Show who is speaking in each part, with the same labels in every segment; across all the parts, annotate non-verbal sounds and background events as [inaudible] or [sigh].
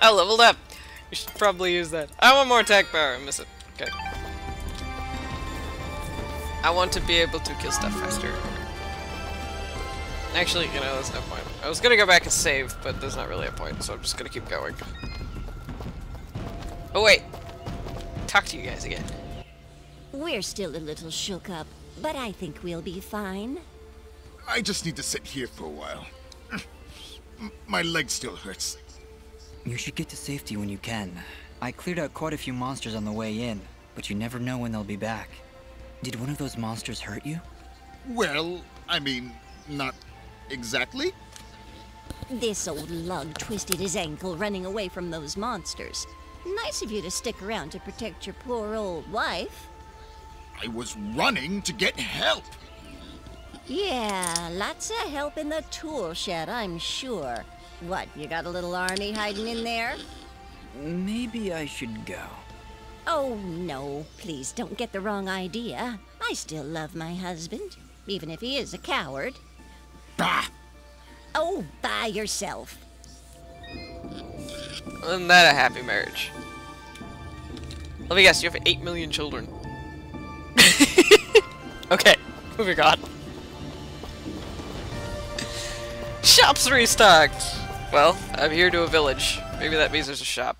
Speaker 1: I leveled up! You should probably use that. I want more attack power. I miss it. Okay. I want to be able to kill stuff faster. Actually, you know, there's no point. I was gonna go back and save, but there's not really a point, so I'm just gonna keep going. Oh wait! Talk to you guys again.
Speaker 2: We're still a little shook up, but I think we'll be fine.
Speaker 3: I just need to sit here for a while. [clears throat] My leg still hurts.
Speaker 4: You should get to safety when you can. I cleared out quite a few monsters on the way in, but you never know when they'll be back. Did one of those monsters hurt you?
Speaker 3: Well, I mean, not exactly.
Speaker 2: This old lug twisted his ankle running away from those monsters. Nice of you to stick around to protect your poor old wife.
Speaker 3: I was running to get help.
Speaker 2: Yeah, lots of help in the tool shed, I'm sure. What, you got a little army hiding in there?
Speaker 4: Maybe I should go.
Speaker 2: Oh, no, please don't get the wrong idea. I still love my husband, even if he is a coward.
Speaker 3: Bah!
Speaker 2: Oh, by yourself.
Speaker 1: Isn't that a happy marriage? Let me guess, you have 8 million children. [laughs] okay, moving on. Shop's restocked! Well, I'm here to a village. Maybe that means there's a shop.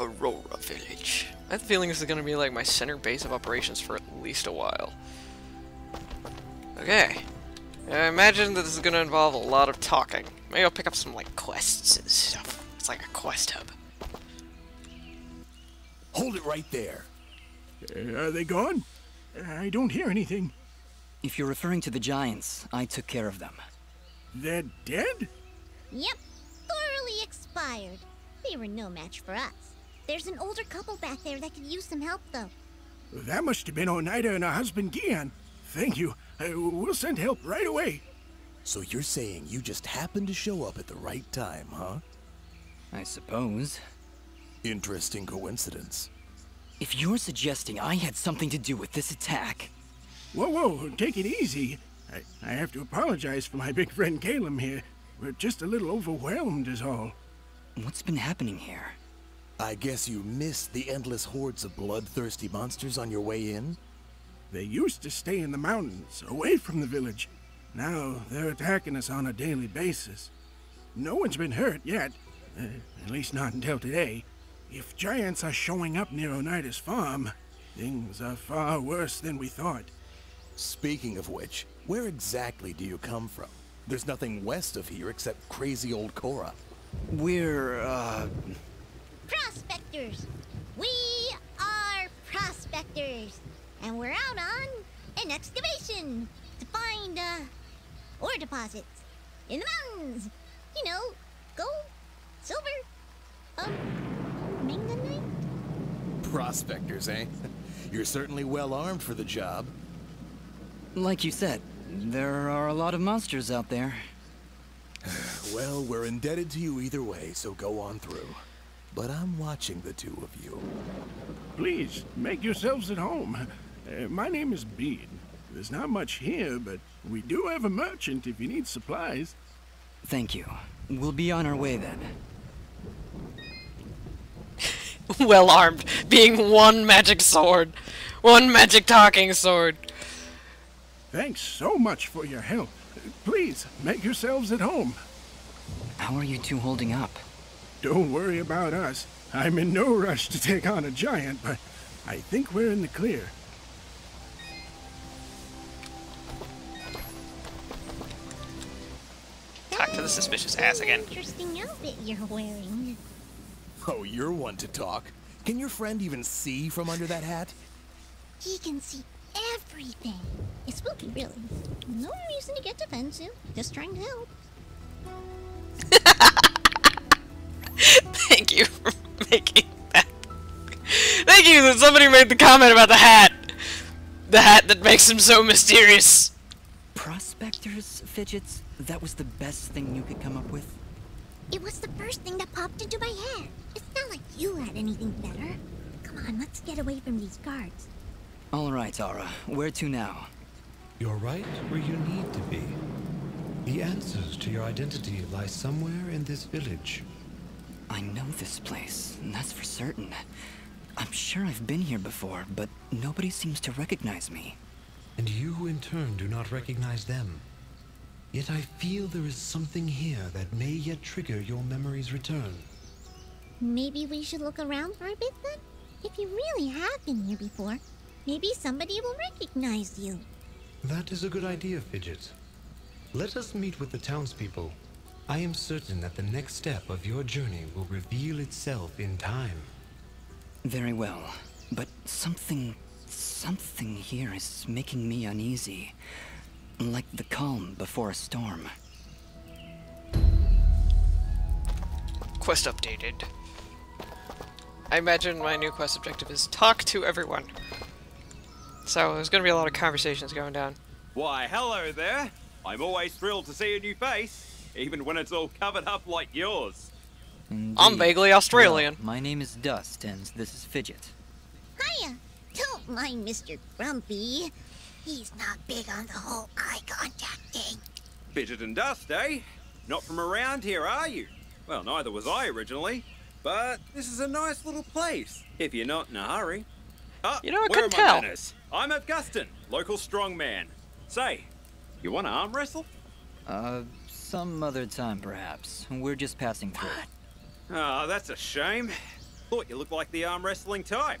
Speaker 1: Aurora Village. I have a feeling this is going to be like my center base of operations for at least a while. Okay. I imagine that this is going to involve a lot of talking. Maybe I'll pick up some, like, quests and stuff. It's like a quest hub.
Speaker 5: Hold it right there.
Speaker 6: Uh, are they gone? I don't hear anything.
Speaker 4: If you're referring to the giants, I took care of them.
Speaker 6: They're dead?
Speaker 7: Yep, thoroughly expired. They were no match for us. There's an older couple back there that could use some help, though.
Speaker 6: That must have been Oneida and her husband Gian. Thank you. Uh, we'll send help right away.
Speaker 5: So you're saying you just happened to show up at the right time, huh?
Speaker 4: I suppose.
Speaker 5: Interesting coincidence.
Speaker 4: If you're suggesting I had something to do with this attack...
Speaker 6: Whoa, whoa, take it easy. I, I have to apologize for my [laughs] big friend Caleb here. We're just a little overwhelmed is all.
Speaker 4: What's been happening here?
Speaker 5: I guess you missed the endless hordes of bloodthirsty monsters on your way in?
Speaker 6: They used to stay in the mountains, away from the village. Now they're attacking us on a daily basis. No one's been hurt yet, uh, at least not until today. If giants are showing up near Oneida's farm, things are far worse than we thought.
Speaker 5: Speaking of which, where exactly do you come from? There's nothing west of here except crazy old Cora.
Speaker 4: We're, uh...
Speaker 7: Prospectors! We are prospectors! And we're out on an excavation to find, uh, ore deposits in the mountains. You know, gold, silver, um, manganite.
Speaker 5: Prospectors, eh? [laughs] You're certainly well armed for the job.
Speaker 4: Like you said, there are a lot of monsters out there. [sighs]
Speaker 5: Well, we're indebted to you either way, so go on through. But I'm watching the two of you.
Speaker 6: Please, make yourselves at home. Uh, my name is Bede. There's not much here, but we do have a merchant if you need supplies.
Speaker 4: Thank you. We'll be on our way then. [laughs]
Speaker 1: well armed, being one magic sword. One magic talking sword.
Speaker 6: Thanks so much for your help. Please, make yourselves at home.
Speaker 4: How are you two holding up?
Speaker 6: Don't worry about us. I'm in no rush to take on a giant, but I think we're in the clear.
Speaker 1: Talk to the suspicious ass again.
Speaker 7: Interesting outfit you're wearing.
Speaker 5: Oh, you're one to talk. Can your friend even see from under that hat?
Speaker 7: He can see everything. It's spooky, really. No reason to get defensive. Just trying to help. [laughs]
Speaker 1: Thank you for making that. Thank you that somebody made the comment about the hat. The hat that makes him so mysterious.
Speaker 4: Prospectors Fidgets, that was the best thing you could come up with?
Speaker 7: It was the first thing that popped into my head. It's not like you had anything better. Come on, let's get away from these guards.
Speaker 4: All right, Ahrah. Where to now?
Speaker 8: You're right where you need to be. The answers to your identity lie somewhere in this village.
Speaker 4: I know this place, and that's for certain. I'm sure I've been here before, but nobody seems to recognize me.
Speaker 8: And you, in turn, do not recognize them. Yet I feel there is something here that may yet trigger your memory's return.
Speaker 7: Maybe we should look around for a bit then? If you really have been here before, maybe somebody will recognize you.
Speaker 8: That is a good idea, Fidget. Let us meet with the townspeople. I am certain that the next step of your journey will reveal itself in time.
Speaker 4: Very well, but something. something here is making me uneasy. Like the calm before a storm.
Speaker 1: Quest updated. I imagine my new quest objective is talk to everyone. So there's gonna be a lot of conversations going down.
Speaker 9: Why, hello there. I'm always thrilled to see a new face, even when it's all covered up like yours.
Speaker 1: I'm vaguely Australian.
Speaker 4: Well, my name is Dust, and this is Fidget.
Speaker 7: Hiya! Don't mind Mr. Grumpy. He's not big on the whole eye contact thing.
Speaker 9: Fidget and Dust, eh? Not from around here, are you? Well, neither was I originally. But this is a nice little place, if you're not in a hurry. Ah,
Speaker 1: You know, I
Speaker 9: where
Speaker 1: couldn't
Speaker 9: are my
Speaker 1: tell.
Speaker 9: manners? I'm Augustin, local strongman. Say, you want to arm wrestle?
Speaker 4: Uh, some other time perhaps. We're just passing through.
Speaker 9: Ah, that's a shame. Thought you looked like the arm wrestling type.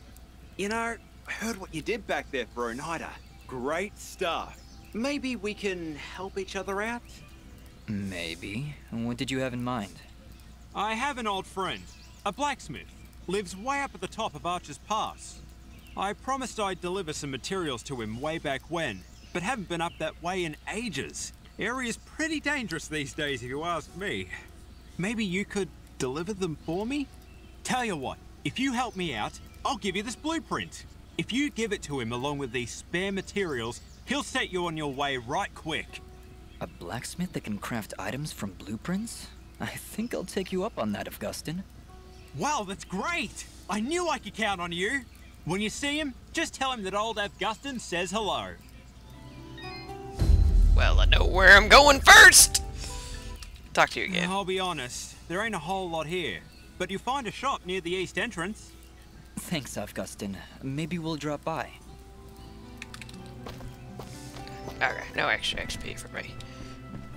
Speaker 9: You know, I heard what you did back there for Oneida. Great stuff. Maybe we can help each other out?
Speaker 4: Maybe. What did you have in mind?
Speaker 9: I have an old friend, a blacksmith. Lives way up at the top of Archer's Pass. I promised I'd deliver some materials to him way back when, but haven't been up that way in ages. Area's pretty dangerous these days, if you ask me. Maybe you could deliver them for me? Tell you what, if you help me out, I'll give you this blueprint. If you give it to him along with these spare materials, he'll set you on your way right quick.
Speaker 4: A blacksmith that can craft items from blueprints? I think I'll take you up on that, Augustin.
Speaker 9: Wow, that's great! I knew I could count on you! When you see him, just tell him that old Augustin says hello.
Speaker 1: Well, I know where I'm going first! Talk to you again.
Speaker 9: I'll be honest, there ain't a whole lot here. But you'll find a shop near the east entrance.
Speaker 4: Thanks, Augustin. Maybe we'll drop by.
Speaker 1: Okay, no extra XP for me.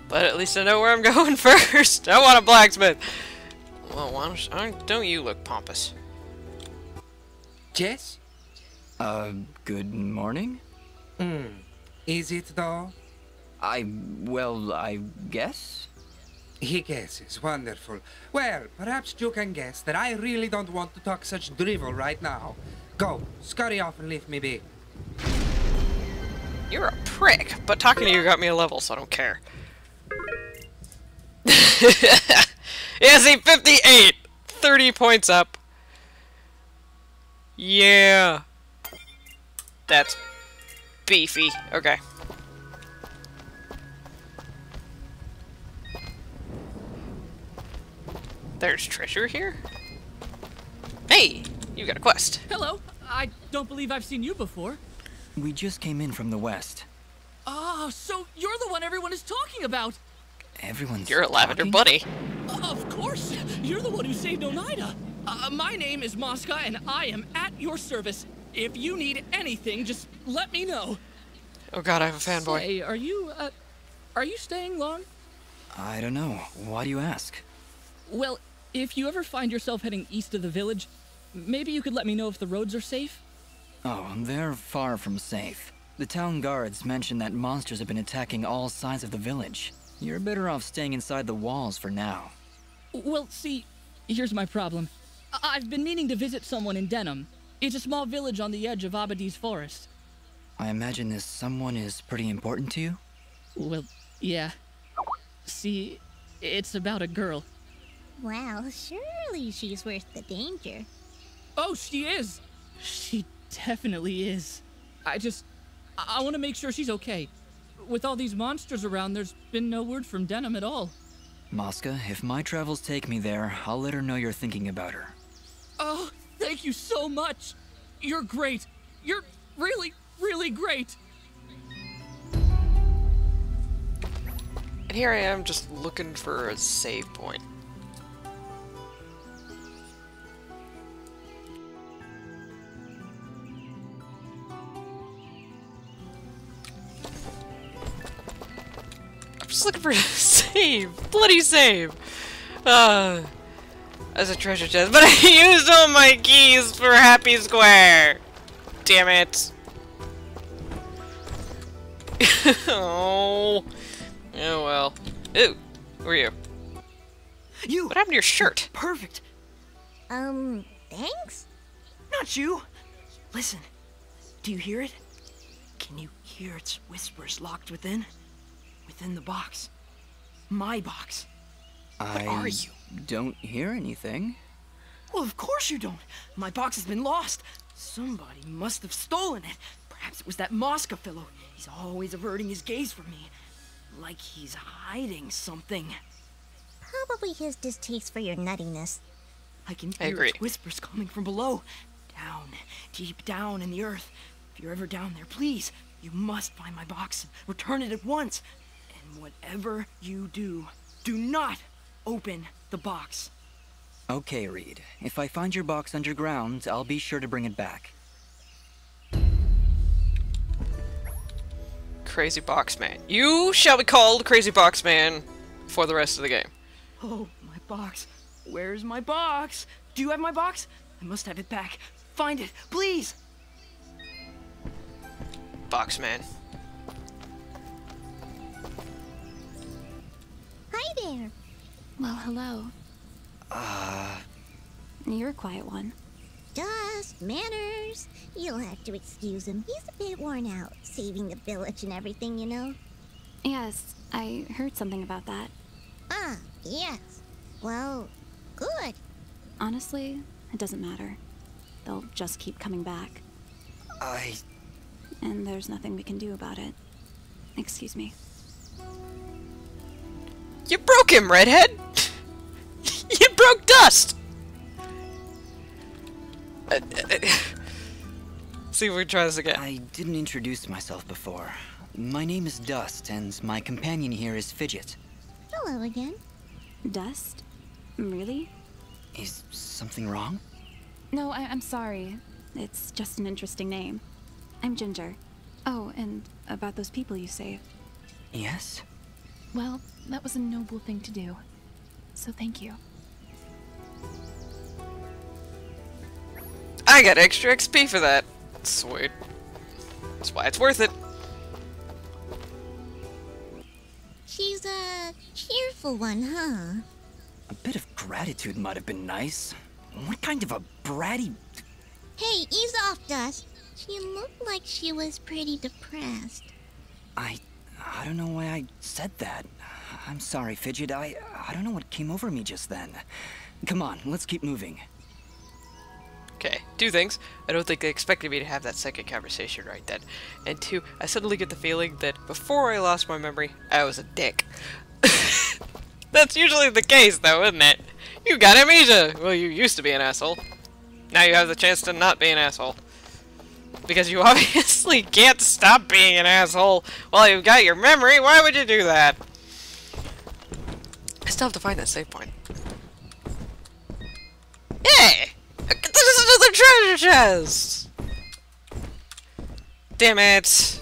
Speaker 1: But at least I know where I'm [laughs] going first. I want a blacksmith. Well, why don't, why don't you look pompous?
Speaker 10: Jess?
Speaker 4: Uh, good morning?
Speaker 10: Hmm. Is it though?
Speaker 4: I, well, I guess?
Speaker 10: He guesses. Wonderful. Well, perhaps you can guess that I really don't want to talk such drivel right now. Go, scurry off and leave me be.
Speaker 1: You're a prick, but talking to you got me a level, so I don't care. yeah, see, 58! 30 points up. Yeah. That's beefy. Okay. There's treasure here? Hey! You got a quest.
Speaker 11: Hello. I don't believe I've seen you before.
Speaker 4: We just came in from the west.
Speaker 11: Oh, so you're the one everyone is talking about.
Speaker 4: Everyone's
Speaker 1: You're a lavender
Speaker 4: talking?
Speaker 1: bunny.
Speaker 11: Uh, Of course, you're the one who saved Oneida. Uh, my name is Mosca, and I am at your service. If you need anything, just let me know.
Speaker 1: Oh god, I have a fanboy.
Speaker 11: Say, are you, uh, are you staying long?
Speaker 4: I don't know. Why do you ask?
Speaker 11: Well, if you ever find yourself heading east of the village, maybe you could let me know if the roads are safe.
Speaker 4: Oh, they're far from safe. The town guards mentioned that monsters have been attacking all sides of the village. You're better off staying inside the walls for now.
Speaker 11: Well, see, here's my problem. I- I've been meaning to visit someone in Denham. It's a small village on the edge of Abadi's forest.
Speaker 4: I imagine this someone is pretty important to you?
Speaker 11: Well, yeah. See, it's about a girl.
Speaker 7: Well, surely she's worth the danger.
Speaker 11: Oh, she is! She definitely is. I just. I, want to make sure she's okay. with all these monsters around, there's been no word from Denim at all.
Speaker 4: Mosca, if my travels take me there, I'll let her know you're thinking about her.
Speaker 11: Oh, thank you so much. You're great. You're really, really great.
Speaker 1: And here I am just looking for a save point. Just looking for a [laughs] save. Bloody save. Uh, as a treasure chest. But [laughs] I used all my keys for Happy Square. Damn it. [laughs] oh. Oh well. Ooh, who are you?
Speaker 12: You!
Speaker 1: What happened to your shirt?
Speaker 12: Perfect!
Speaker 7: Um, thanks?
Speaker 12: Not you! Listen, do you hear it? Can you hear its whispers locked within? Within the box. My box.
Speaker 4: I
Speaker 12: are you?
Speaker 4: don't hear anything.
Speaker 12: Well, of course you don't. My box has been lost. Somebody must have stolen it. Perhaps it was that Mosca fellow. He's always averting his gaze from me. Like he's hiding something.
Speaker 7: Probably his distaste for your nuttiness.
Speaker 12: I can hear
Speaker 1: agree.
Speaker 12: its whispers coming from below. Down, deep down in the earth. If you're ever down there, please, you must find my box and return it at once. And whatever you do, do not open the box.
Speaker 4: Okay, Reed. If I find your box underground, I'll be sure to bring it back.
Speaker 1: Crazy Box Man. You shall be called Crazy Box Man for the rest of the game.
Speaker 12: Oh, my box. Where's my box? Do you have my box? I must have it back. Find it, please.
Speaker 1: Box Man.
Speaker 7: Hi there.
Speaker 13: Well, hello.
Speaker 4: Uh,
Speaker 13: You're a quiet one.
Speaker 7: Just manners. You'll have to excuse him. He's a bit worn out, saving the village and everything, you know.
Speaker 13: Yes, I heard something about that.
Speaker 7: Ah, yes. Well, good.
Speaker 13: Honestly, it doesn't matter. They'll just keep coming back,
Speaker 4: I.
Speaker 13: and there's nothing we can do about it. Excuse me.
Speaker 1: You broke him, Redhead! [laughs] you broke Dust! Uh, uh, uh, See if we can try this again.
Speaker 4: I didn't introduce myself before. My name is Dust, and my companion here is Fidget.
Speaker 7: Hello again.
Speaker 13: Dust? Really?
Speaker 4: Is something wrong?
Speaker 13: No, I- I'm sorry. It's just an interesting name. I'm Ginger. Oh, and about those people you saved.
Speaker 4: Yes?
Speaker 13: Well, that was a noble thing to do. So thank you.
Speaker 1: I got extra XP for that. Sweet. That's why it's worth it.
Speaker 7: She's a cheerful one, huh?
Speaker 4: A bit of gratitude might have been nice. What kind of a bratty.
Speaker 7: Hey, ease off, Dust. She looked like she was pretty depressed.
Speaker 4: I. I don't know why I said that. I'm sorry, Fidget. I. I don't know what came over me just then. Come on, let's keep moving.
Speaker 1: Okay, two things. I don't think they expected me to have that second conversation right then. And two, I suddenly get the feeling that before I lost my memory, I was a dick. [laughs] That's usually the case, though, isn't it? You got amnesia! Well, you used to be an asshole. Now you have the chance to not be an asshole. Because you [laughs] obviously can't stop being an asshole while you've got your memory. Why would you do that? I still have to find that save point. Hey! This is another treasure chest! Damn it!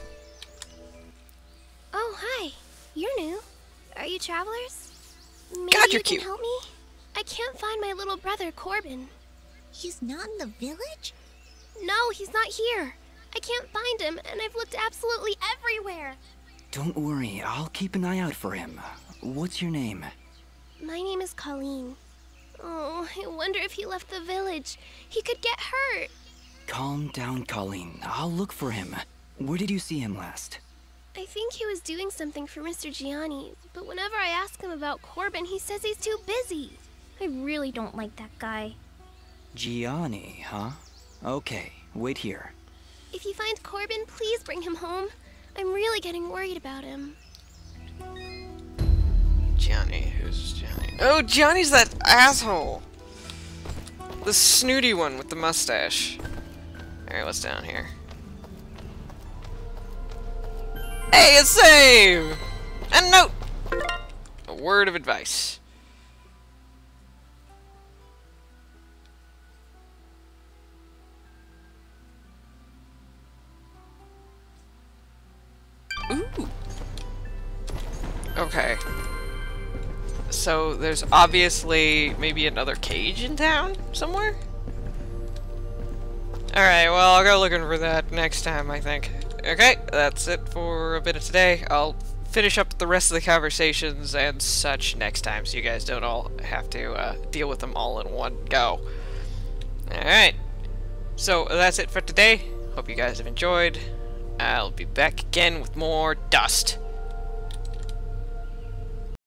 Speaker 14: Oh, hi. You're new. Are you travelers? Maybe
Speaker 1: God,
Speaker 14: you
Speaker 1: you're
Speaker 14: can
Speaker 1: cute.
Speaker 14: help me? I can't find my little brother, Corbin.
Speaker 7: He's not in the village?
Speaker 14: No, he's not here. I can't find him, and I've looked absolutely everywhere.
Speaker 4: Don't worry, I'll keep an eye out for him. What's your name?
Speaker 14: My name is Colleen. Oh, I wonder if he left the village. He could get hurt.
Speaker 4: Calm down, Colleen. I'll look for him. Where did you see him last?
Speaker 14: I think he was doing something for Mr. Gianni, but whenever I ask him about Corbin, he says he's too busy. I really don't like that guy.
Speaker 4: Gianni, huh? Okay, wait here.
Speaker 14: If you find Corbin, please bring him home. I'm really getting worried about him.
Speaker 1: Johnny, who's Johnny? Oh, Johnny's that asshole! The snooty one with the mustache. Alright, what's down here? Hey, a save! And note! A word of advice. Okay. So there's obviously maybe another cage in town somewhere? Alright, well I'll go looking for that next time, I think. Okay, that's it for a bit of today. I'll finish up the rest of the conversations and such next time so you guys don't all have to uh, deal with them all in one go. Alright. So that's it for today. Hope you guys have enjoyed. I'll be back again with more dust.